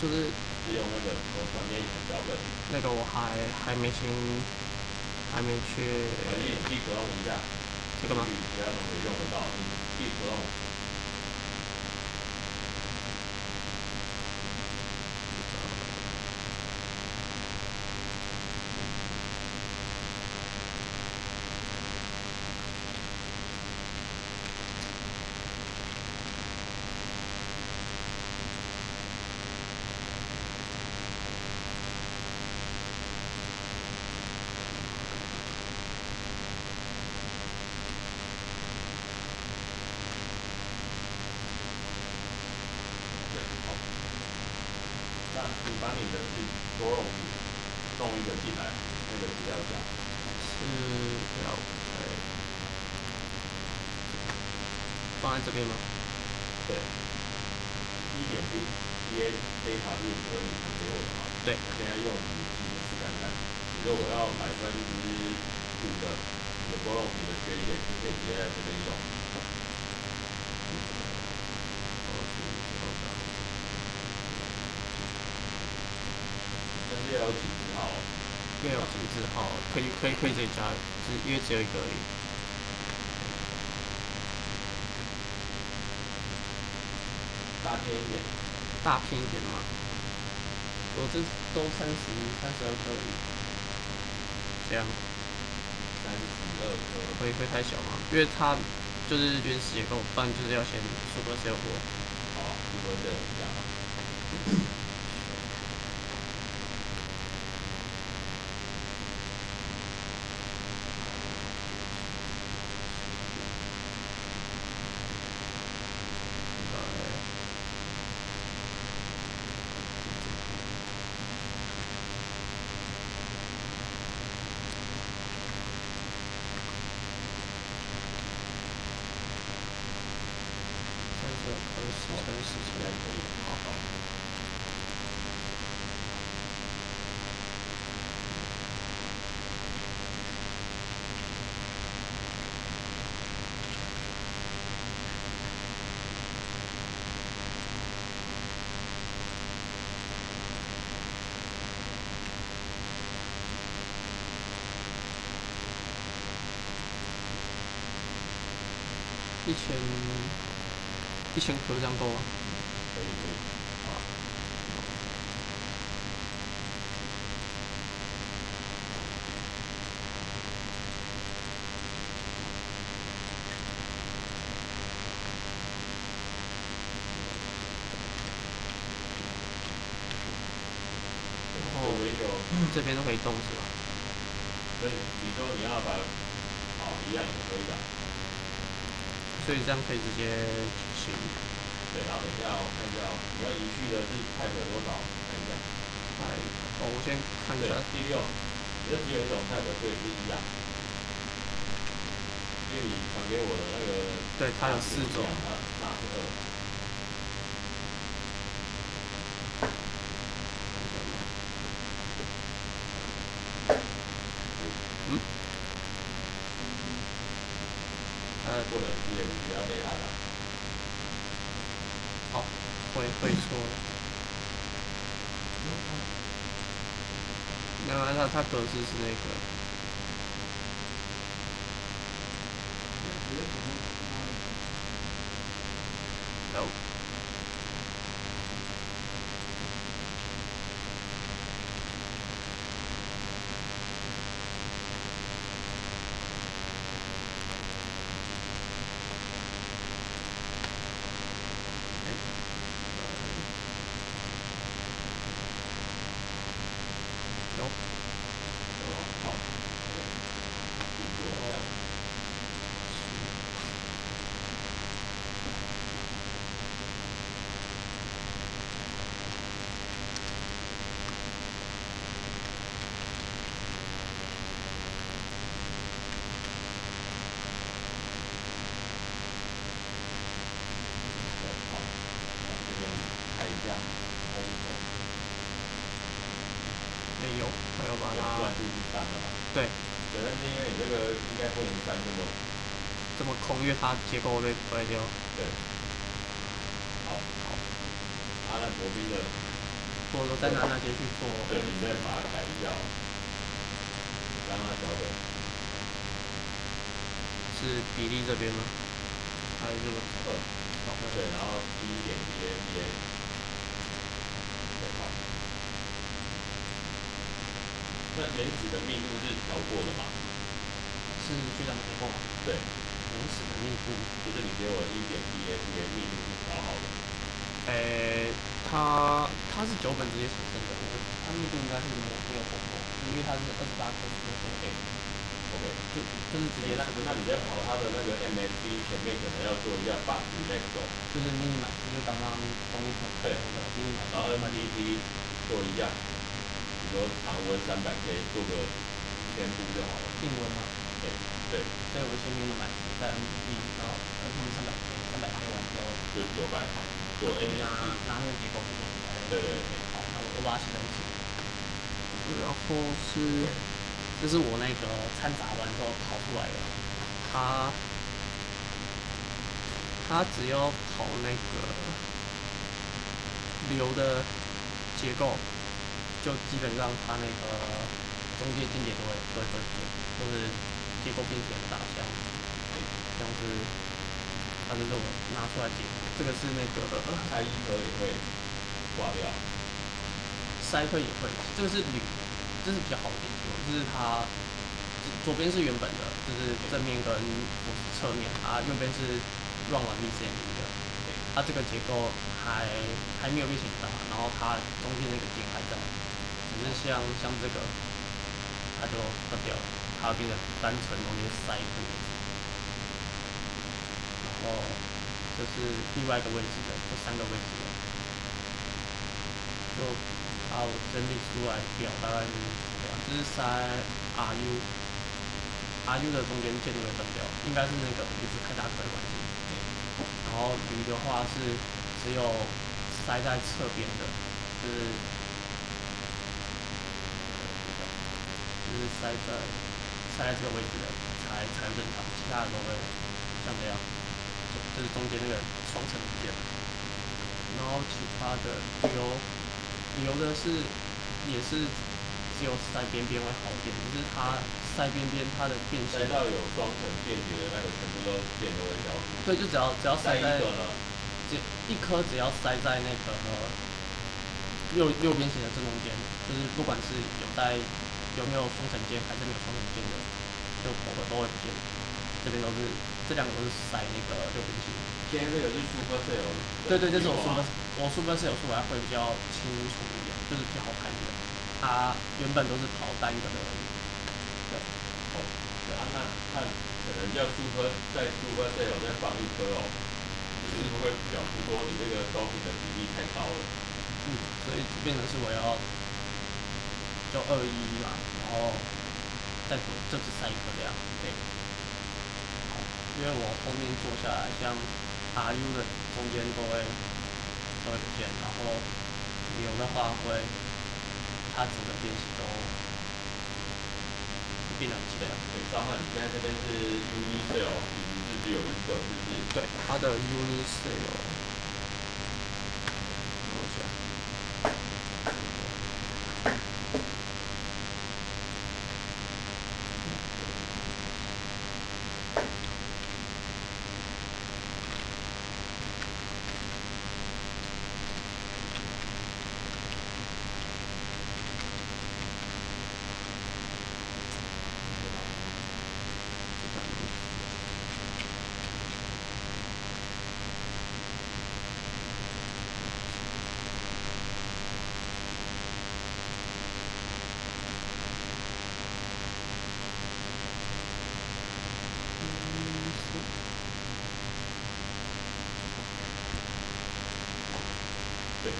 就是是用那个什么传编脚本，那个我还还没先，还没去可以可用一下，这个吗？其他东西用得到，你可以可用。那你把你的是多肉皮弄一个进来，那个资料夹，是要哎放在这边吗？对，一点零 D A data 是可以传给我的嘛？对现在用你自己试看看，如果我要百分之五的你的多的缺陷，就可以直接在这边用。但是要有几只号哦，要有几字号，可以可以可以再加，只因为只有一个而已。大片一点，大片一点的嘛。我这都三十三十二颗而已，这样三十二颗。会会太小吗？因为它就是原始结构，不然就是要先数个 cell 过。好，一波这样。三十二颗十乘十乘应该可以。好好。一千一千颗这样够吗？可以可以。这边都可以动是吧？所以你说你要把，好一样也可以的。所以这样可以直接行。对，然后等一下我看一下哦，你要移去的是 type 多少？看一下。派，哦，我先看一下，，第六，你这只有一种 type，所以是一样。因为你传给我的那个，对它有四种那那是二。嗯，呃，或者是也不要给他的。好，会会说。没有啊，它它格式是那个，有。有，好。好，这边看一下，红色，没有，还有把它要不然，就是三了嘛。对，对，但是因为你这个应该不能三这么，这么空，因为它结构会被掰掉。对。好，好。啊，那左边的我都再拿那些去做。对，你再把它改一下，让它调整。是比例这边吗？还是这个二，好对，然后低一点 A，对吧？那原子的密度是调过的嘛？是学长结构吗？对，原始的密度。就是你给我一点 A B A 密度是调好的。诶、它它是九本直接产生的，我它密度应该是没有没有混过，因为它是二十八克十六 OK OK，就就是直接那那你在跑它的那个 M S D 前面可能要做一下 bug next 就是迷你满就刚刚中一可对那个迷你满然后 MDT 做一下，比如说常温三百 K 做个千步就好了。定温嘛，对对，所以我先迷你满在 N P 然后 N P 三百 K 三百 K 完之后，就是九百做就 M 拿。拿那个结构出来。对对对，好，那我我把它写在一起。然后是，就是我那个掺杂完之后跑出来的，它它只要跑那个流的结构，就基本上它那个中间经典都会都会都会变，就是结构变形大像像是它这种拿出来解，这个是那个开一颗也会挂掉。塞克也会，这个是铝，这是比较好的研究，就是它左边是原本的，就是正面跟侧面，啊右边是 run 完 VCM 的，它这个结构还还没有变形大，然后它中间那个点还在，只是像像这个，它就断掉了，它变成单纯中间塞一个位置，然后这是另外一个位置的，这三个位置的，就。啊，我整理出来表大概是这样，就是塞 RU，RU 的中间建立为分表，应该是那个也是开大颗的关系。然后鱼的话是只有塞在侧边的，就是就是塞在塞在这个位置的才才正常，其他的都会像这样，就是中间那个双层件。然后其他的有。有的是也是只有塞边边会好一点，就是它塞边边它的变形。塞到有双层便捷的那个全部都变都会消失。对，就只要只要塞在，一个呢，只一颗只要塞在那个右右边形的正中间，就是不管是有带有没有封层键还是没有封层键的，就头的都会不见。这边都是这两个都是塞那个六边形。今天这个是 Super Cell。对对，这是我 Super，我 Super Cell 出来会比较清楚一点，就是比较好看一点。它原本都是跑单个的而已。对。哦。对啊，那那可能要 Super 在 Super Cell 再放一颗哦，就是会表示说你这个高频的比例太高了。嗯，所以变成是我要就二一嘛，然后再做这只塞一颗这样。对。因为我后面做下来，像。RU 的中间都会都会不见，然后流的话会，它整个变形都变得很奇怪。对，召唤你现在这边是 Unicell，是只有一个，是不是？对，它的 Unicell。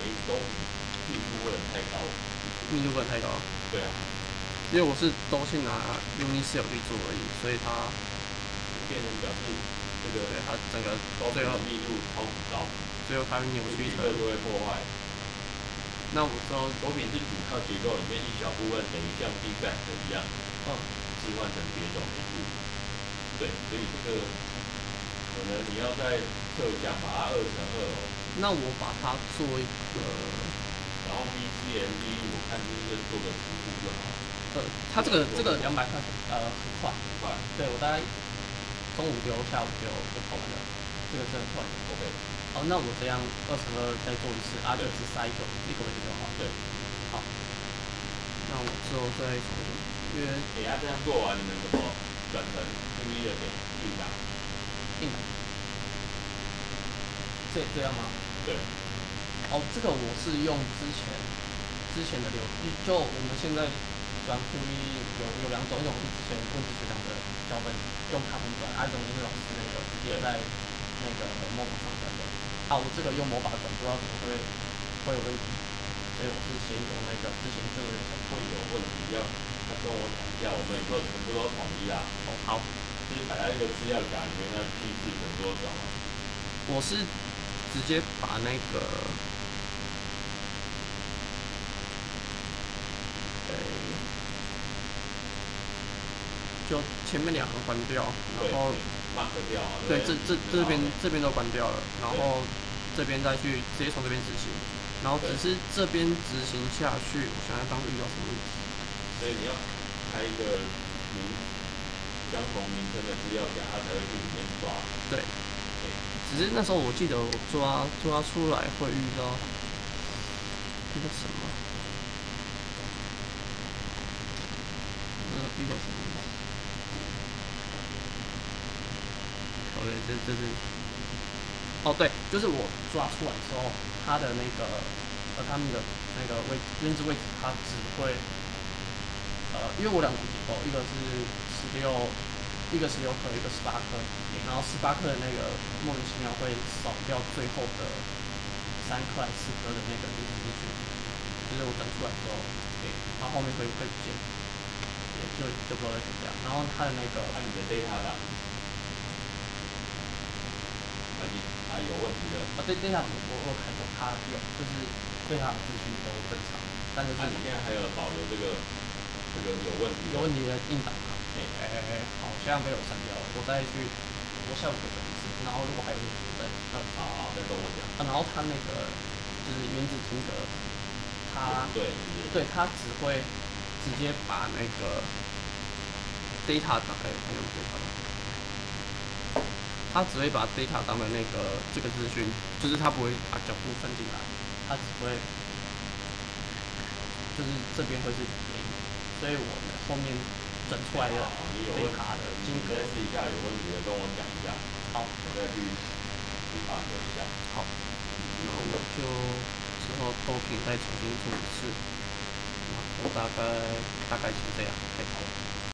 密度不能太高。对啊。因为我是都是拿 Unicell 去做而已，所以它变成表示这个对它整个最后密度超级高，最后它会扭曲成就会破坏。那我知道手柄是主靠结构里面一小部分，等于像 feedback 一样，嗯，置换成别种密度。对，所以这个可能你要在侧向把它二乘二哦。那我把它做一个。然然后 VCMD 我看就是做个服务就好，呃，它这个这个两百块呃很快，快对我大概中午丢，下午丢就跑完了，这个是很快。，OK，好，那我这样二十二再做一次，啊，就对只塞一个一个位置就好。对，好，那我之后再重新约给他这样做完，你们怎么转成 TV 的点进档？定档。这这样吗？对，哦，这个我是用之前之前的流，就我们现在转 QV 有有两种，一种是之前问题学长的脚本用卡本转，还啊，一种就是老师那个直接在那个模板上转的。啊，我这个用模板转，不知道怎么会会有问题，所以我是先用那个之前这个流程。会有问题要他跟我讲一下，我们以后全部都统一啦，哦，好，就是摆在一个资料夹里面，那批次全部都转完。我是直接把那个，呃，就前面两行关掉，然后。对，不这这这边这边都关掉了，然后这边再去直接从这边执行，然后只是这边执行下去，我想想当时遇到什么问题。所以你要开一个名相同名称的资料夹，它才会去里面抓。对，只是那时候我记得我抓抓出来会遇到一个什么，呃，一个什么？哦对，这这是，哦对，就是我抓出来之后，它的那个呃他们的那个位原子位置，它只会呃，因为我两个结构，一个是十六，一个十六颗，一个十八颗，然后十八克的那个莫名其妙会少掉最后的三克还是四颗的那个原子资讯，就是我整出来之后，对，然后后面会会不见，也就就不知道在怎么样。然后它的那个那、你的 data 档，那你还有问题的，啊，对，对它我我我看过，它有，就是对它的资讯都正常，但是那、你现在还有保留这个这个有问题的？有问题的硬档啊，哎哎哎哎，好，现在被我删掉了，我再去，我下午再整一次，然后如果还有问题，我再跟我讲。啊，然后他那个就是原子听格，他对？对他只会直接把那个 data 打开，还有 data 档，它只会把 data 当的那个这个资讯，就是他不会把脚步分进来，他只会就是这边会是零，所以我们后面整出来的你有问卡的金你额再试一下，有问题的跟我讲一下，好。我再去去把一下。好，那我就之后都可以再重新做一次，然后大概大概是这样，OK。